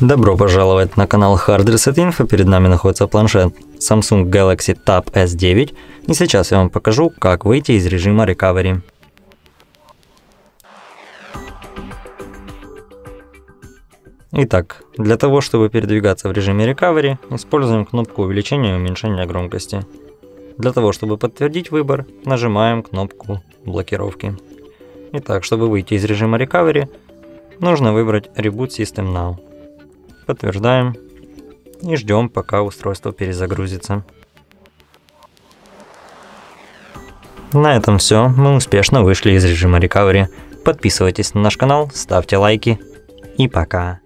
Добро пожаловать на канал Hard Reset Info. Перед нами находится планшет Samsung Galaxy Tab S9. И сейчас я вам покажу, как выйти из режима Recovery. Итак, для того, чтобы передвигаться в режиме Recovery, используем кнопку увеличения и уменьшения громкости. Для того, чтобы подтвердить выбор, нажимаем кнопку блокировки. Итак, чтобы выйти из режима Recovery, нужно выбрать Reboot System Now. Подтверждаем и ждем, пока устройство перезагрузится. На этом все, мы успешно вышли из режима Recovery. Подписывайтесь на наш канал, ставьте лайки и пока.